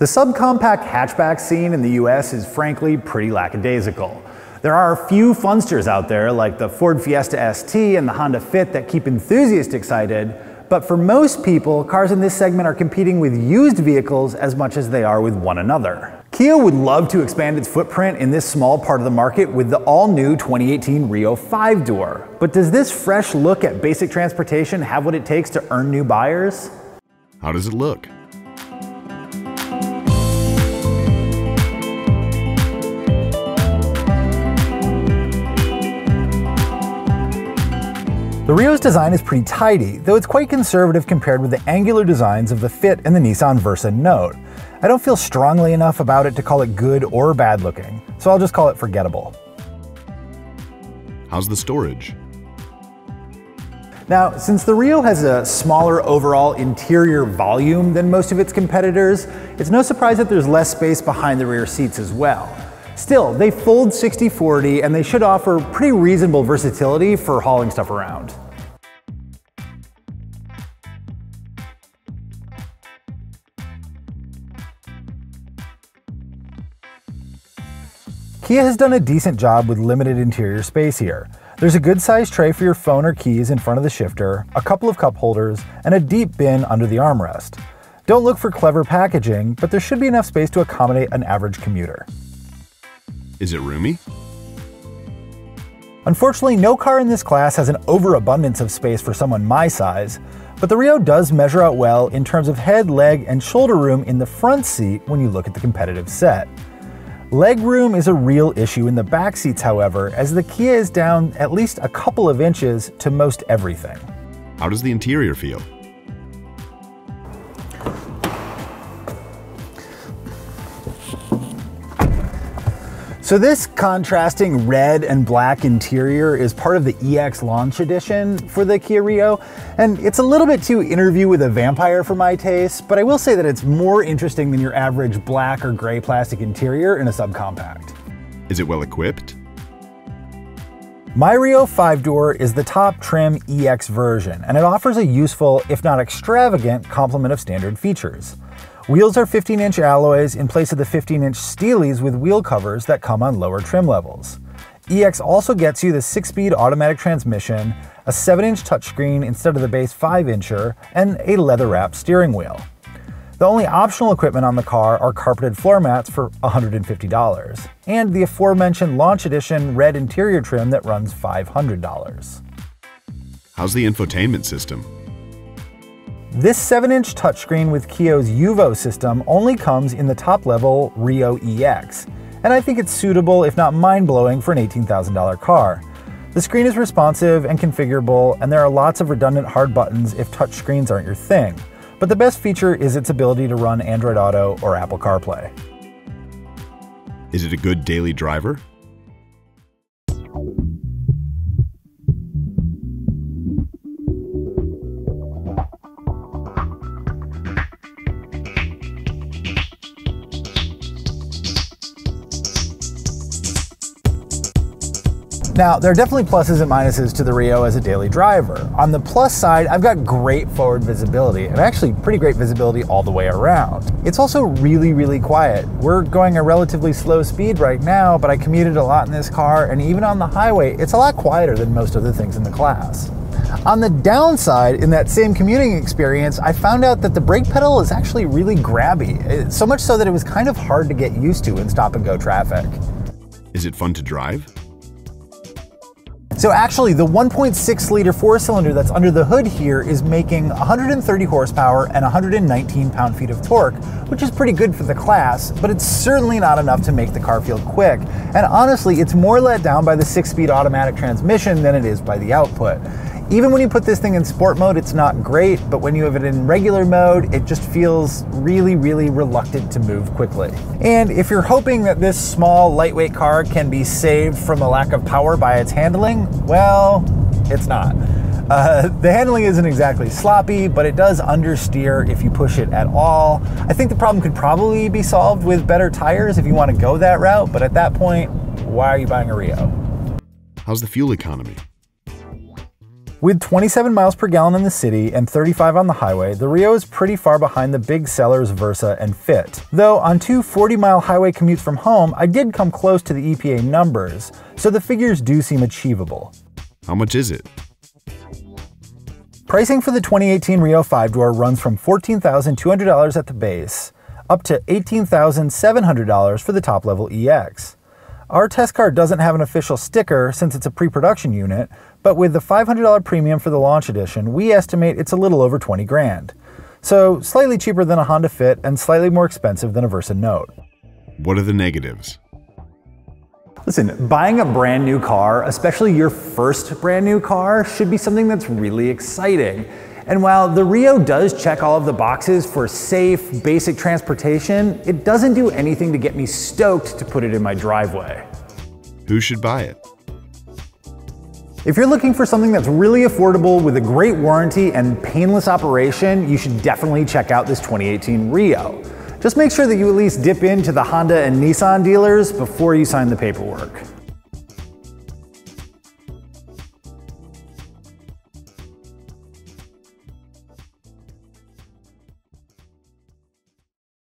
The subcompact hatchback scene in the US is frankly pretty lackadaisical. There are a few funsters out there like the Ford Fiesta ST and the Honda Fit that keep enthusiasts excited, but for most people, cars in this segment are competing with used vehicles as much as they are with one another. Kia would love to expand its footprint in this small part of the market with the all-new 2018 Rio 5-door. But does this fresh look at basic transportation have what it takes to earn new buyers? How does it look? The Rio's design is pretty tidy, though it's quite conservative compared with the angular designs of the Fit and the Nissan Versa Note. I don't feel strongly enough about it to call it good or bad looking, so I'll just call it forgettable. How's the storage? Now, since the Rio has a smaller overall interior volume than most of its competitors, it's no surprise that there's less space behind the rear seats as well. Still, they fold 60-40 and they should offer pretty reasonable versatility for hauling stuff around. Kia has done a decent job with limited interior space here. There's a good sized tray for your phone or keys in front of the shifter, a couple of cup holders, and a deep bin under the armrest. Don't look for clever packaging, but there should be enough space to accommodate an average commuter. Is it roomy? Unfortunately, no car in this class has an overabundance of space for someone my size, but the Rio does measure out well in terms of head, leg, and shoulder room in the front seat when you look at the competitive set. Leg room is a real issue in the back seats, however, as the Kia is down at least a couple of inches to most everything. How does the interior feel? So this contrasting red and black interior is part of the EX launch edition for the Kia Rio, and it's a little bit too interview with a vampire for my taste, but I will say that it's more interesting than your average black or gray plastic interior in a subcompact. Is it well equipped? My Rio 5-door is the top trim EX version, and it offers a useful, if not extravagant, complement of standard features. Wheels are 15-inch alloys in place of the 15-inch Steelies with wheel covers that come on lower trim levels. EX also gets you the 6-speed automatic transmission, a 7-inch touchscreen instead of the base 5-incher, and a leather-wrapped steering wheel. The only optional equipment on the car are carpeted floor mats for $150, and the aforementioned Launch Edition red interior trim that runs $500. How's the infotainment system? This 7-inch touchscreen with Kia's UVO system only comes in the top-level Rio EX, and I think it's suitable if not mind-blowing for an $18,000 car. The screen is responsive and configurable, and there are lots of redundant hard buttons if touchscreens aren't your thing. But the best feature is its ability to run Android Auto or Apple CarPlay. Is it a good daily driver? Now, there are definitely pluses and minuses to the Rio as a daily driver. On the plus side, I've got great forward visibility, and actually pretty great visibility all the way around. It's also really, really quiet. We're going a relatively slow speed right now, but I commuted a lot in this car, and even on the highway, it's a lot quieter than most other things in the class. On the downside, in that same commuting experience, I found out that the brake pedal is actually really grabby, eh, so much so that it was kind of hard to get used to in stop and go traffic. Is it fun to drive? So actually, the 1.6 liter four cylinder that's under the hood here is making 130 horsepower and 119 pound feet of torque, which is pretty good for the class, but it's certainly not enough to make the car feel quick. And honestly, it's more let down by the six speed automatic transmission than it is by the output. Even when you put this thing in sport mode, it's not great, but when you have it in regular mode, it just feels really, really reluctant to move quickly. And if you're hoping that this small, lightweight car can be saved from a lack of power by its handling, well, it's not. Uh, the handling isn't exactly sloppy, but it does understeer if you push it at all. I think the problem could probably be solved with better tires if you want to go that route, but at that point, why are you buying a Rio? How's the fuel economy? With 27 miles per gallon in the city and 35 on the highway, the Rio is pretty far behind the big sellers Versa and Fit. Though on two 40 mile highway commutes from home, I did come close to the EPA numbers, so the figures do seem achievable. How much is it? Pricing for the 2018 Rio 5 door runs from $14,200 at the base up to $18,700 for the top level EX. Our test car doesn't have an official sticker since it's a pre production unit, but with the $500 premium for the launch edition, we estimate it's a little over 20 grand. So, slightly cheaper than a Honda Fit and slightly more expensive than a Versa Note. What are the negatives? Listen, buying a brand new car, especially your first brand new car, should be something that's really exciting. And while the Rio does check all of the boxes for safe, basic transportation, it doesn't do anything to get me stoked to put it in my driveway. Who should buy it? If you're looking for something that's really affordable with a great warranty and painless operation, you should definitely check out this 2018 Rio. Just make sure that you at least dip into the Honda and Nissan dealers before you sign the paperwork.